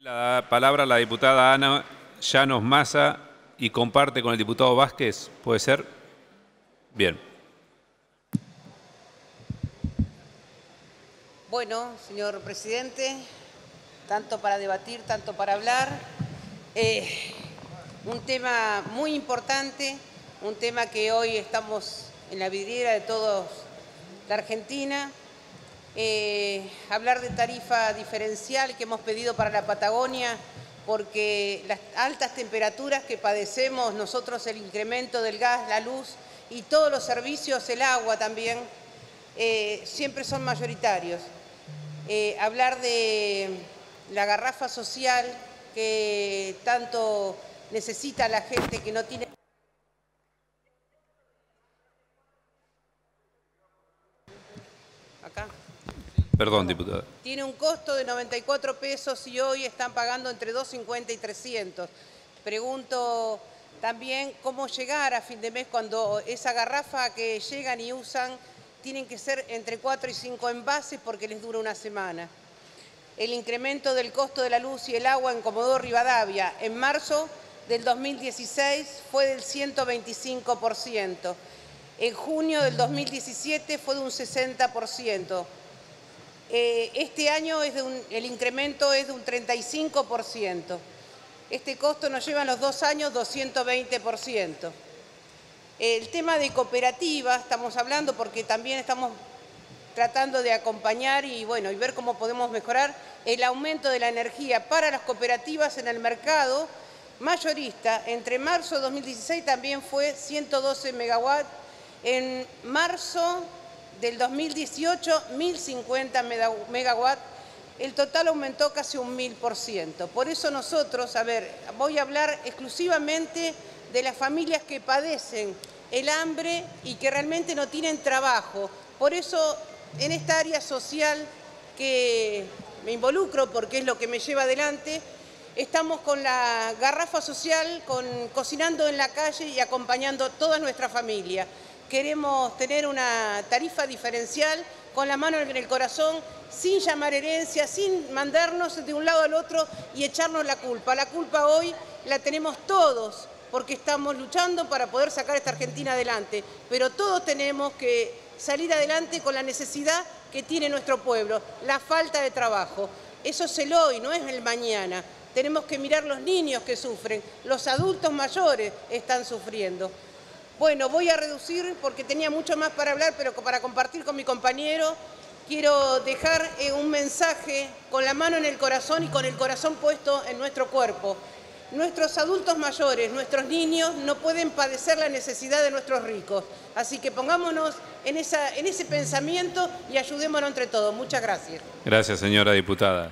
La palabra a la diputada Ana Llanos Massa y comparte con el diputado Vázquez, ¿puede ser? Bien. Bueno, señor presidente, tanto para debatir, tanto para hablar. Eh, un tema muy importante, un tema que hoy estamos en la vidriera de todos la Argentina, eh, hablar de tarifa diferencial que hemos pedido para la Patagonia, porque las altas temperaturas que padecemos nosotros, el incremento del gas, la luz y todos los servicios, el agua también, eh, siempre son mayoritarios. Eh, hablar de la garrafa social que tanto necesita la gente que no tiene... Perdón, diputada. Tiene un costo de 94 pesos y hoy están pagando entre 250 y 300. Pregunto también cómo llegar a fin de mes cuando esa garrafa que llegan y usan tienen que ser entre 4 y 5 envases porque les dura una semana. El incremento del costo de la luz y el agua en Comodoro Rivadavia en marzo del 2016 fue del 125%. En junio del 2017 fue de un 60%. Eh, este año el incremento es de un 35%. Este costo nos lleva en los dos años 220%. El tema de cooperativas, estamos hablando porque también estamos tratando de acompañar y, bueno, y ver cómo podemos mejorar el aumento de la energía para las cooperativas en el mercado mayorista. Entre marzo de 2016 también fue 112 megawatts. En marzo del 2018, 1.050 megawatts, el total aumentó casi un 1.000%. Por eso nosotros, a ver, voy a hablar exclusivamente de las familias que padecen el hambre y que realmente no tienen trabajo. Por eso, en esta área social que me involucro, porque es lo que me lleva adelante, estamos con la garrafa social, con, cocinando en la calle y acompañando a toda nuestra familia queremos tener una tarifa diferencial con la mano en el corazón, sin llamar herencia, sin mandarnos de un lado al otro y echarnos la culpa. La culpa hoy la tenemos todos porque estamos luchando para poder sacar esta Argentina adelante, pero todos tenemos que salir adelante con la necesidad que tiene nuestro pueblo, la falta de trabajo. Eso es el hoy, no es el mañana. Tenemos que mirar los niños que sufren, los adultos mayores están sufriendo. Bueno, voy a reducir porque tenía mucho más para hablar, pero para compartir con mi compañero quiero dejar eh, un mensaje con la mano en el corazón y con el corazón puesto en nuestro cuerpo. Nuestros adultos mayores, nuestros niños no pueden padecer la necesidad de nuestros ricos. Así que pongámonos en, ese pensamiento y ayudémonos entre todos. Muchas gracias. Gracias, señora diputada.